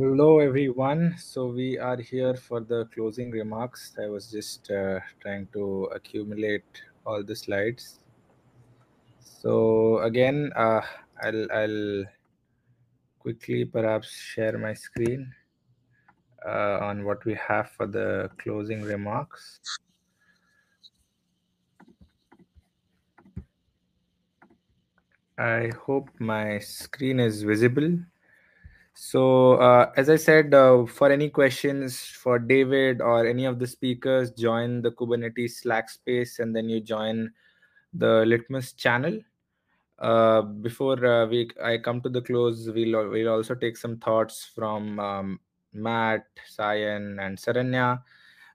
Hello, everyone. So we are here for the closing remarks. I was just uh, trying to accumulate all the slides. So again, uh, I'll, I'll quickly perhaps share my screen uh, on what we have for the closing remarks. I hope my screen is visible. So, uh, as I said, uh, for any questions for David or any of the speakers, join the Kubernetes Slack space and then you join the Litmus channel. Uh, before uh, we I come to the close, we'll, we'll also take some thoughts from um, Matt, Sayan, and Saranya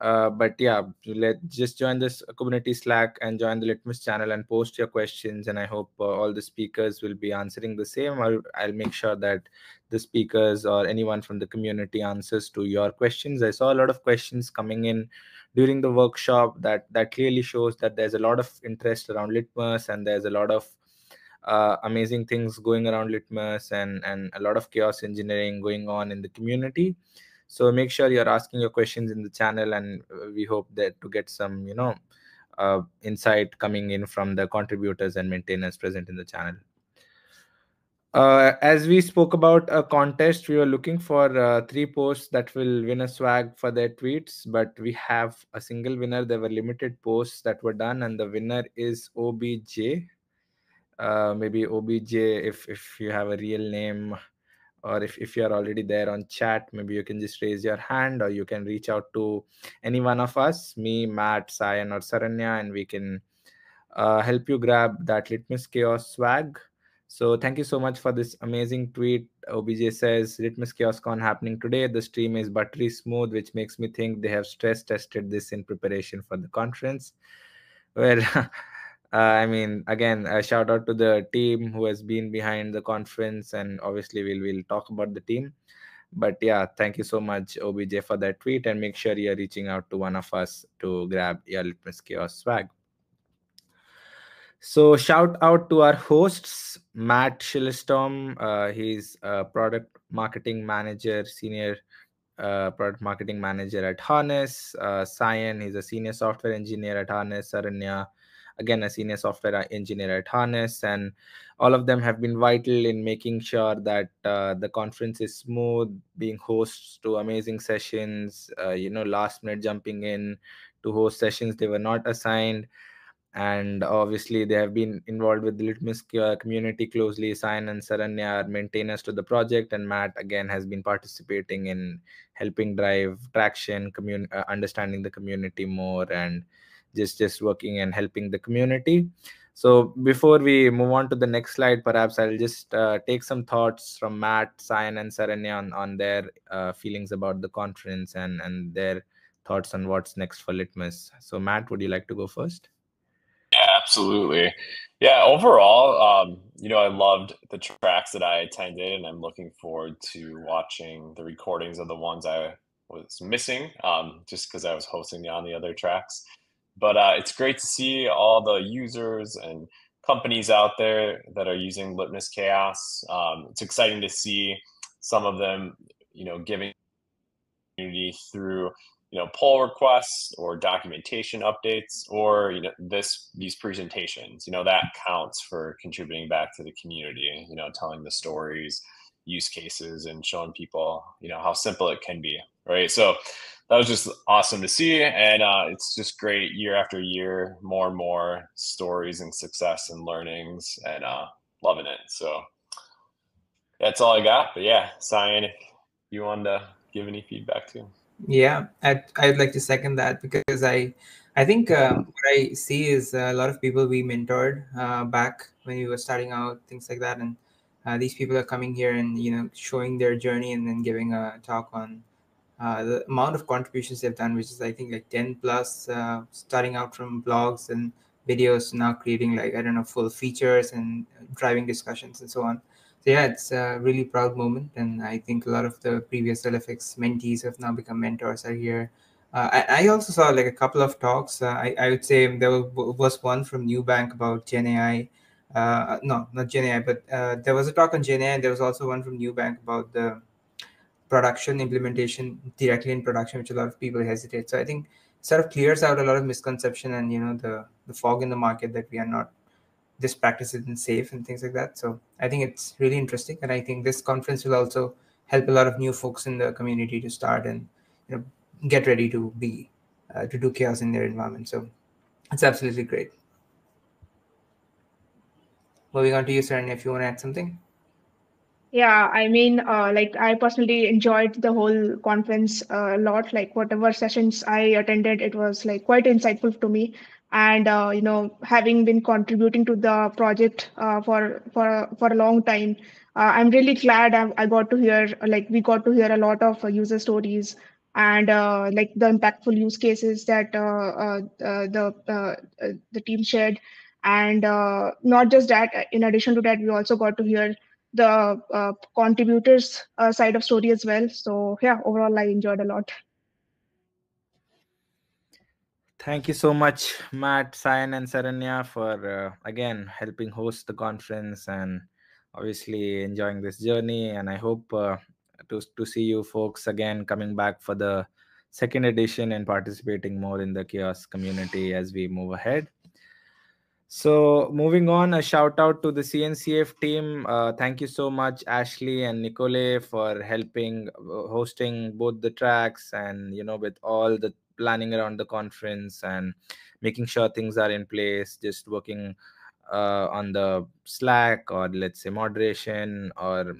uh, but yeah let just join this kubernetes slack and join the litmus channel and post your questions and i hope uh, all the speakers will be answering the same. I'll, I'll make sure that the speakers or anyone from the community answers to your questions. I saw a lot of questions coming in during the workshop that that clearly shows that there's a lot of interest around litmus and there's a lot of uh, amazing things going around litmus and and a lot of chaos engineering going on in the community so make sure you're asking your questions in the channel and uh, we hope that to get some you know uh, insight coming in from the contributors and maintainers present in the channel uh, as we spoke about a contest, we were looking for uh, three posts that will win a swag for their tweets, but we have a single winner. There were limited posts that were done, and the winner is OBJ. Uh, maybe OBJ, if if you have a real name, or if, if you're already there on chat maybe you can just raise your hand or you can reach out to any one of us me matt sayan or saranya and we can uh, help you grab that litmus chaos swag. So thank you so much for this amazing tweet. Obj says litmus chaos con happening today. The stream is buttery smooth which makes me think they have stress tested this in preparation for the conference. Well I mean, again, a shout out to the team who has been behind the conference, and obviously we'll we'll talk about the team. But yeah, thank you so much, OBJ, for that tweet, and make sure you're reaching out to one of us to grab your Litmus Chaos swag. So shout out to our hosts, Matt Schillerstrom. Uh, he's a product marketing manager, senior uh, product marketing manager at Harness. Uh, Sayan, he's a senior software engineer at Harness. Saranya, again a senior software engineer at harness and all of them have been vital in making sure that uh, the conference is smooth being hosts to amazing sessions uh, you know last minute jumping in to host sessions they were not assigned. And obviously they have been involved with the litmus community closely Sayan and saranya are maintainers to the project and matt again has been participating in helping drive traction commun- uh, understanding the community more and just just working and helping the community. So before we move on to the next slide perhaps i'll just uh, take some thoughts from matt Sayan, and saranya on, on their uh, feelings about the conference and and their thoughts on what's next for litmus. So matt would you like to go first? Yeah absolutely. Yeah overall um, you know i loved the tracks that i attended and i'm looking forward to watching the recordings of the ones i was missing um, just because i was hosting on the other tracks but uh, it's great to see all the users and companies out there that are using Litmus Chaos. Um, it's exciting to see some of them, you know, giving community through you know pull requests or documentation updates or you know this these presentations you know that counts for contributing back to the community you know telling the stories use cases and showing people you know how simple it can be right so that was just awesome to see. And uh, it's just great year after year, more and more stories and success and learnings and uh, loving it. So that's all I got. But yeah, Sayan, if you wanted to give any feedback too. Yeah, I'd, I'd like to second that because I, I think uh, what I see is a lot of people we mentored uh, back when we were starting out, things like that. And uh, these people are coming here and, you know, showing their journey and then giving a talk on uh, the amount of contributions they've done, which is I think like 10 plus, uh, starting out from blogs and videos now creating like I don't know full features and driving discussions and so on. So yeah, it's a really proud moment, and I think a lot of the previous LFX mentees have now become mentors are here. Uh, I, I, also saw like a couple of talks. Uh, I, I would say there was one from Nubank about Gen AI. Uh, no, not Gen AI, but there was a talk on Gen AI, and there was also one from Nubank about the production implementation directly in production, which a lot of people hesitate. So I think sort of clears out a lot of misconception and you know the the fog in the market that we are not this practice isn't safe and things like that. So I think it's really interesting, and I think this conference will also help a lot of new folks in the community to start and you know get ready to be uh, to do chaos in their environment. So it's absolutely great. Moving on to you, Saranya, if you want to add something. Yeah, I mean, uh, like I personally enjoyed the whole conference a lot. Like whatever sessions I attended, it was like quite insightful to me. And uh, you know, having been contributing to the project uh, for for for a long time, uh, I'm really glad I, I, got to hear like we got to hear a lot of uh, user stories and uh, like the impactful use cases that the the team shared. And not just that, in addition to that, we also got to hear the uh, contributors uh, side of story as well. So yeah, overall I enjoyed a lot. Thank you so much, Matt, Sayan, and Saranya, for uh, again helping host the conference and obviously enjoying this journey. And I hope uh, to to see you folks again coming back for the second edition and participating more in the chaos community as we move ahead. So moving on, a shout out to the CNCF team. Uh, thank you so much, Ashley and Nicole, for helping uh, hosting both the tracks and you know with all the planning around the conference and making sure things are in place. Just working uh, on the Slack or let's say moderation or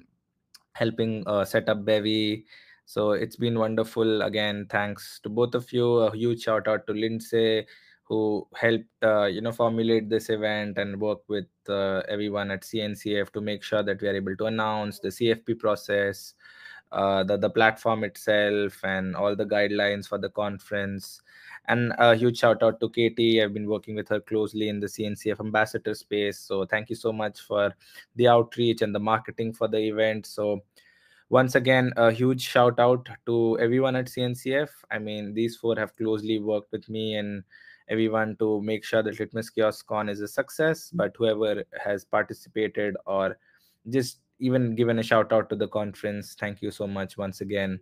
helping uh, set up Bevy. So it's been wonderful. Again, thanks to both of you. A huge shout out to Lindsay who helped uh, you know formulate this event and work with uh, everyone at CNCF to make sure that we are able to announce the CFP process, uh, the the platform itself, and all the guidelines for the conference. And a huge shout out to Katie. I've been working with her closely in the CNCF ambassador space. So thank you so much for the outreach and the marketing for the event. So once again a huge shout out to everyone at cncf i mean these four have closely worked with me and everyone to make sure that Litmus Chaos Con is a success. But whoever has participated or just even given a shout out to the conference, thank you so much once again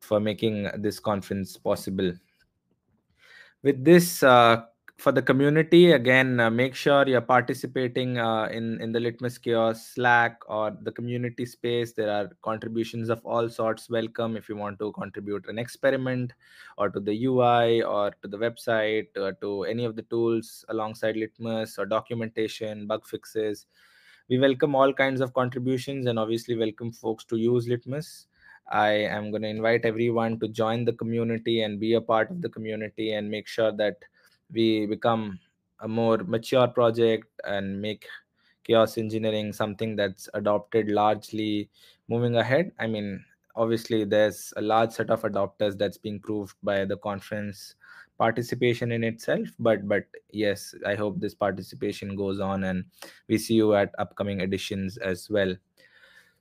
for making this conference possible. With this, uh, for the community again uh, make sure you're participating uh, in in the litmus chaos slack or the community space. There are contributions of all sorts welcome if you want to contribute an experiment or to the ui or to the website or to any of the tools alongside litmus or documentation bug fixes. We welcome all kinds of contributions and obviously welcome folks to use litmus. I am going to invite everyone to join the community and be a part of the community and make sure that we become a more mature project and make chaos engineering something that's adopted largely moving ahead i mean obviously there's a large set of adopters that's being proved by the conference participation in itself but but yes i hope this participation goes on and we see you at upcoming editions as well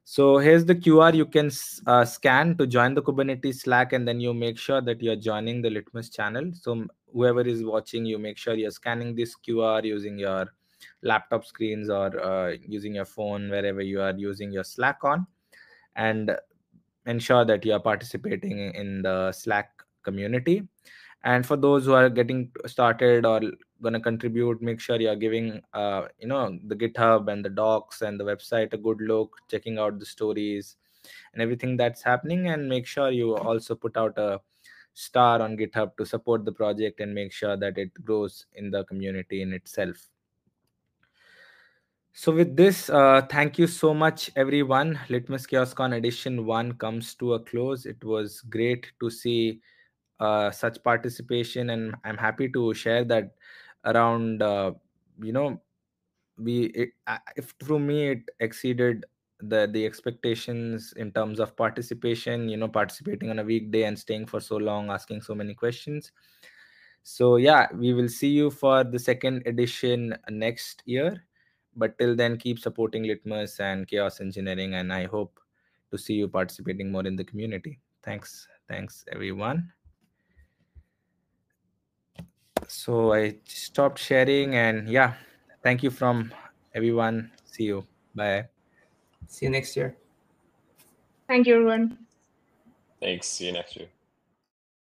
so here's the QR you can uh, scan to join the Kubernetes Slack, and then you make sure that you're joining the Litmus channel. So whoever is watching, you make sure you're scanning this QR using your laptop screens or uh, using your phone, wherever you are using your Slack on, and ensure that you are participating in the Slack community. And for those who are getting started or going to contribute make sure you're giving uh, you know the github and the docs and the website a good look checking out the stories and everything that's happening and make sure you also put out a star on github to support the project and make sure that it grows in the community in itself. So with this uh, thank you so much everyone. Litmus chaoscon edition 1 comes to a close. It was great to see uh, such participation and i'm happy to share that around uh, you know we it, if through me it exceeded the the expectations in terms of participation you know participating on a weekday and staying for so long asking so many questions. So yeah we will see you for the second edition next year. But till then keep supporting litmus and chaos engineering and i hope to see you participating more in the community. Thanks. Thanks everyone. So i stopped sharing and yeah thank you from everyone. See you. Bye See you next year. Thank you, everyone. Thanks. See you next year.